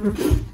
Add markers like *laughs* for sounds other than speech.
Mm-hmm. *laughs*